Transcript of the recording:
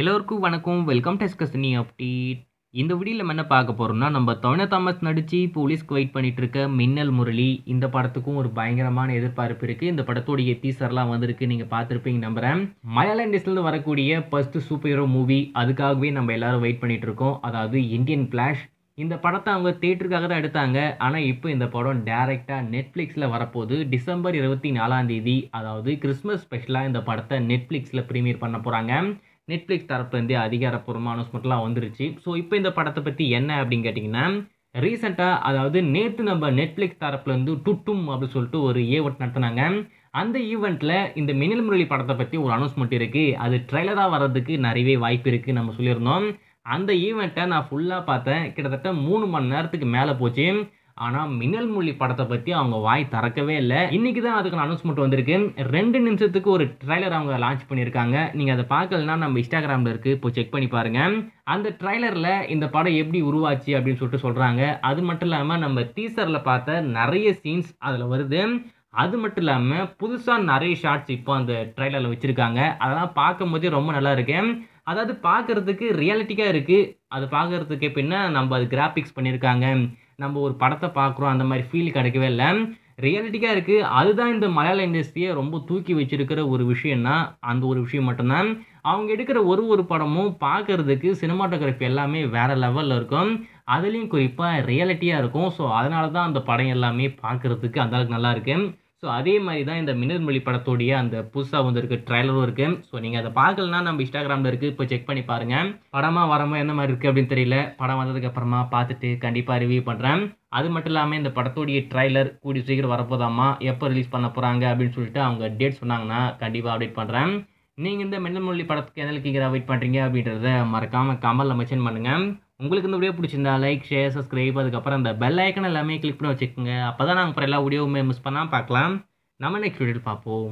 எல்லோருக்கும் வணக்கம். Welcome to Ghazni update இந்த வீடியோவில் நம்ம என்ன பார்க்க போகிறோம்னா நம்ம தொழின தாமஸ் நடித்து போலீஸ்க்கு வெயிட் பண்ணிட்டு இருக்க மின்னல் முரளி இந்த படத்துக்கும் ஒரு பயங்கரமான எதிர்பார்ப்பு இருக்குது இந்த படத்துடைய டீசர்லாம் வந்திருக்கு நீங்கள் பார்த்துருப்பீங்க நம்புகிறேன் மலையாள இண்டஸ்ட்ரியில் வரக்கூடிய ஃபர்ஸ்ட் சூப்பர் ஹீரோ மூவி அதுக்காகவே நம்ம எல்லாரும் வெயிட் பண்ணிட்டு இருக்கோம் அதாவது இந்தியன் ஃப்ளாஷ் இந்த படத்தை அவங்க தேட்டருக்காக தான் எடுத்தாங்க. ஆனால் இப்போ இந்த படம் டேரெக்டாக நெட்ஃப்ளிக்ஸில் வரப்போகுது. டிசம்பர் இருபத்தி நாலாம் தேதி அதாவது கிறிஸ்மஸ் ஸ்பெஷலாக இந்த படத்தை நெட்ஃப்ளிக்ஸில் ப்ரீமியர் பண்ண போகிறாங்க நெட்ஃப்ளிக்ஸ் தரப்புலேருந்து அதிகாரப்பூர்வமான அனௌன்ஸ்மெண்ட்லாம் வந்துருச்சு. ஸோ இப்போ இந்த படத்தை பற்றி என்ன அப்படின்னு கேட்டிங்கன்னா ரீசெண்டாக அதாவது நேற்று நம்ம நெட்ஃப்ளிக்ஸ் தரப்புலேருந்து டுட்டும் அப்படின்னு சொல்லிட்டு ஒரு ஈவெண்ட் நடத்தினாங்க. அந்த ஈவெண்ட்டில் இந்த மின்னல் முரளி படத்தை பற்றி ஒரு அனௌன்ஸ்மெண்ட் இருக்குது அது ட்ரெய்லராக வர்றதுக்கு நிறையவே வாய்ப்பு இருக்குது நம்ம சொல்லியிருந்தோம். அந்த ஈவெண்ட்டை நான் ஃபுல்லாக பார்த்தேன். கிட்டத்தட்ட மூணு மணி நேரத்துக்கு மேலே போச்சு. ஆனால் மின்னல் மொழி படத்தை பற்றி அவங்க வாய் திறக்கவே இல்லை. இன்றைக்கி தான் அதுக்கான அனௌன்ஸ்மெண்ட் வந்திருக்கு. ரெண்டு நிமிஷத்துக்கு ஒரு ட்ரைலர் அவங்க லான்ச் பண்ணியிருக்காங்க. நீங்கள் அதை பார்க்கலனா நம்ம இன்ஸ்டாகிராமில் இருக்குது இப்போ செக் பண்ணி பாருங்கள் அந்த ட்ரைலரில் இந்த படம் எப்படி உருவாச்சு அப்படின்னு சொல்லிட்டு சொல்கிறாங்க அது மட்டும் இல்லாமல் நம்ம டீசரில் பார்த்த நிறைய சீன்ஸ் அதில் வருது. அது மட்டும் இல்லாமல் புதுசாக நிறைய ஷார்ட்ஸ் இப்போ அந்த ட்ரைலரில் வச்சுருக்காங்க. அதெல்லாம் பார்க்கும் போதே ரொம்ப நல்லா இருக்கு. அதாவது பார்க்குறதுக்கு ரியாலிட்டிக்காக இருக்குது அது பார்க்குறதுக்கு எப்படின்னா நம்ம அது கிராஃபிக்ஸ் பண்ணியிருக்காங்க. நம்ம ஒரு படத்தை பார்க்குறோம் அந்த மாதிரி ஃபீல் கிடைக்கவே இல்லை. ரியாலிட்டிக்காக இருக்குது அதுதான் இந்த மலையாள இண்டஸ்ட்ரியை ரொம்ப தூக்கி வச்சிருக்கிற ஒரு விஷயம்னா அந்த ஒரு விஷயம் மட்டும்தான். அவங்க எடுக்கிற ஒரு ஒரு படமும் பார்க்குறதுக்கு சினிமாட்டோகிராஃபி எல்லாமே வேறு லெவலில் இருக்கும். அதுலேயும் குறிப்பாக ரியாலிட்டியாக இருக்கும். ஸோ அதனால தான் அந்த படம் எல்லாமே பார்க்குறதுக்கு அந்தளவுக்கு நல்லாயிருக்கு ஸோ அதே மாதிரி தான் இந்த மின்னர்மொழி படத்தோடைய அந்த புதுசாக வந்திருக்கு ட்ரைலரும் இருக்குது ஸோ நீங்கள் அதை பார்க்கலனா நம்ம இன்ஸ்டாகிராமில் இருக்குது இப்போ செக் பண்ணி பாருங்கள் படமாக வரமா என்ன மாதிரி இருக்குது அப்படின்னு தெரியல. படம் வந்ததுக்கு அப்புறமா பார்த்துட்டு கண்டிப்பாக ரிவ்யூ பண்ணுறேன் அது மட்டும் இல்லாமல் இந்த படத்தோடைய ட்ரைலர் கூடி சீக்கிரம் வரப்போதாமா? எப்போ ரிலீஸ் பண்ண போகிறாங்க அப்படின்னு சொல்லிட்டு அவங்க டேட் சொன்னாங்கன்னா கண்டிப்பாக அப்டேட் பண்ணுறேன் நீங்கள் இந்த மின்னல்மொழி படத்துக்கு எந்த அளவுக்கு வெயிட் பண்ணுறீங்க அப்படின்றத மறக்காமல் கமலில் மென்ஷன் பண்ணுங்கள் உங்களுக்கு இந்த வீடியோ பிடிச்சிருந்தா லைக் ஷேர் சப்ஸ்கிரைப் அதுக்கப்புறம் அந்த பெல் ஐக்கன் எல்லாமே கிளிக் பண்ணி வச்சுக்கோங்க. அப்போ தான் நாங்கள் அப்புறம் எல்லா வீடியோவுமே மிஸ் பண்ணால் பார்க்கலாம். நம்ம நெக்ஸ்ட் வீடியோவில் பார்ப்போம்.